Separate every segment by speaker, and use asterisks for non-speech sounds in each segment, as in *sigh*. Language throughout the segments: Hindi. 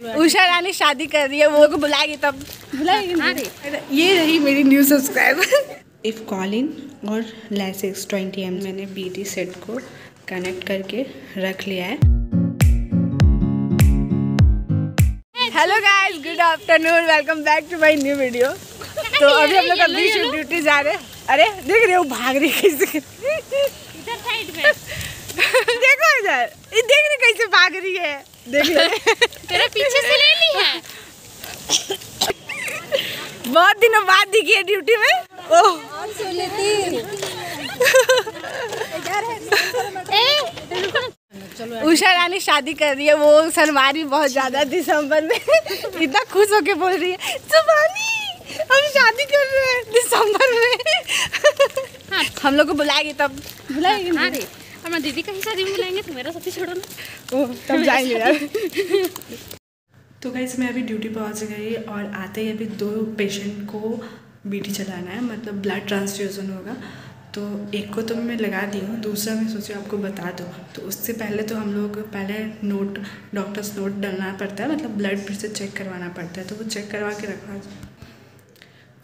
Speaker 1: उषा रानी शादी कर रही है वो को बुलाएगी तब। बुलाएगी ये रही मेरी न्यू सब्सक्राइबर इफ़ कॉलिंग और लेसिक्स ट्वेंटी एम मैंने बी टी सेट को कनेक्ट करके रख लिया है। Hello guys good afternoon welcome back to my new video तो अभी हम लोग अभी ड्यूटी जा रहे हैं। अरे देख रहे हो भाग रही है कैसे
Speaker 2: इधर साइड में। *laughs*
Speaker 1: देखो इधर ये देख रही कैसे भाग रही है। देख रहे *laughs*
Speaker 2: तेरे पीछे से ले ली है
Speaker 1: बहुत दिनों बाद दिखी है ड्यूटी में? ओह। उषा रानी शादी कर रही है वो सनवारी बहुत ज़्यादा दिसंबर में। इतना खुश होके बोल रही है सुबानी हम शादी कर रहे हैं दिसंबर में। हम लोग को बुलाएगी तब। बुलाएगी
Speaker 2: हाँ रे हमारे दीदी का ही शादी में बुलाएँगे तो मेरा साथी छोड़ो ना।
Speaker 1: ओह तब जाएँगे यार। तो गाइस मैं अभी ड्यूटी पहुँच गई और आते ही अभी दो पेशेंट को बीटी चलाना है मतलब ब्लड ट्रांसफ्यूज़न होगा। तो एक को तो मैं लगा दी हूँ, दूसरा मैं सोची आपको बता दूँ। तो उससे पहले तो हम लोग पहले नोट डॉक्टर्स नोट डालना पड़ता है मतलब ब्लड फिर से चेक करवाना पड़ता है। तो वो चेक करवा के रखा।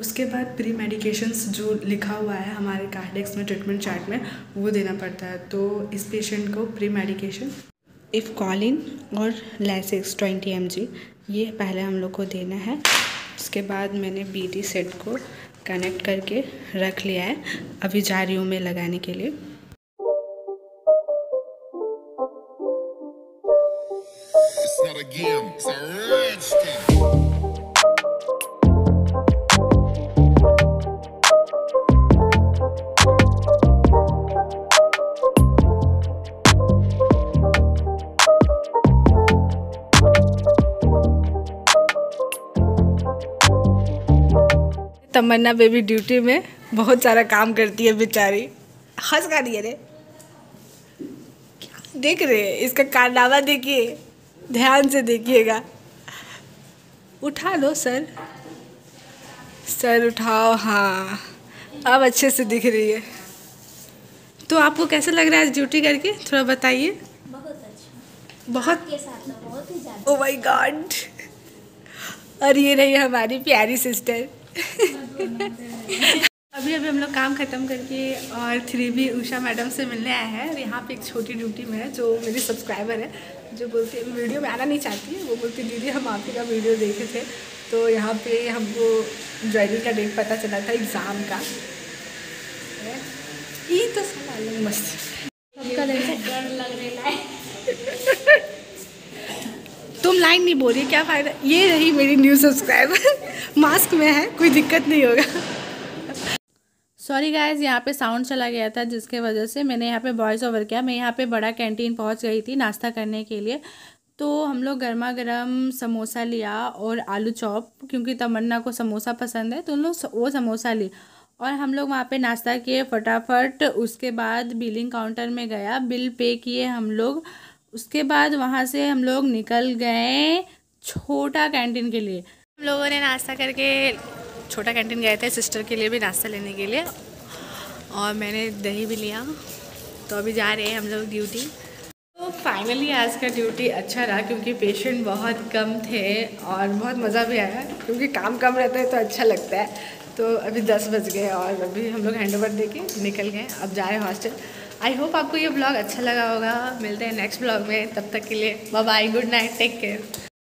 Speaker 1: उसके बाद प्री मेडिकेशंस जो लिखा हुआ है हमारे कार्डेक्स में ट्रीटमेंट चार्ट में, वो देना पड़ता है। तो इस पेशेंट को प्री मेडिकेशन इफ़ कॉलिन और लेसिक्स ट्वेंटी एम ये पहले हम लोग को देना है। उसके बाद मैंने बी टी सेट को कनेक्ट करके रख लिया है अभी जा रही हूँ मैं लगाने के लिए।
Speaker 3: It's not a game, it's a rich
Speaker 1: Tamanna baby duty में बहुत सारा काम करती है बेचारी। हंस का रही है रे। देख रहे हैं? इसका कारनामा देखिए। ध्यान से देखिएगा। उठा लो सर। सर उठाओ। हाँ। अब अच्छे से दिख रही है। तो आपको कैसा लग रहा है ड्यूटी करके? थोड़ा बताइए।
Speaker 2: बहुत
Speaker 1: ओ माय गॉड और ये रही हमारी प्यारी सिस्टर अभी अभी हम लोग काम ख़त्म करके और थ्री बी उषा मैडम से मिलने आए हैं और यहाँ पे एक छोटी ड्यूटी में है जो मेरी सब्सक्राइबर है, जो बोलती है, वीडियो में आना नहीं चाहती वो बोलती दीदी, हम आप ही का वीडियो देखे थे। तो यहाँ पे हमको ज्वेलरी का डेट पता चला था एग्ज़ाम का। ये तो सब अलग मस्त
Speaker 2: सबका डर लग रहा है
Speaker 1: तुम लाइन नहीं बोल रही क्या फ़ायदा? ये रही मेरी न्यू सब्सक्राइबर मास्क में है, कोई दिक्कत नहीं होगा।
Speaker 4: सॉरी गाइज़ यहाँ पे साउंड चला गया था, जिसके वजह से मैंने यहाँ पे वॉइस ओवर किया। मैं यहाँ पे बड़ा कैंटीन पहुँच गई थी नाश्ता करने के लिए। तो हम लोग गर्मा गर्म समोसा लिया और आलू चॉप, क्योंकि तमन्ना को समोसा पसंद है तो उन लोग वो समोसा ली। और हम लोग वहाँ पे नाश्ता किए फटाफट। उसके बाद बिलिंग काउंटर में गया बिल पे किए हम लोग। उसके बाद वहाँ से हम लोग निकल गए छोटा कैंटीन के लिए। हम लोगों ने नाश्ता करके, छोटा कैंटीन गए थे सिस्टर के लिए भी नाश्ता लेने के लिए। और मैंने दही भी लिया। तो अभी जा रहे हैं हम लोग ड्यूटी। तो फाइनली आज का ड्यूटी अच्छा रहा क्योंकि पेशेंट बहुत कम थे और बहुत मज़ा भी आया। क्योंकि काम कम रहता है तो अच्छा लगता है। तो अभी दस बज गए और अभी हम लोग हैंड ओवर दे के निकल गए। अब जा रहे हैं हॉस्टल आई होप आपको ये ब्लॉग अच्छा लगा होगा। मिलते हैं नेक्स्ट ब्लॉग में। तब तक के लिए bye good night take care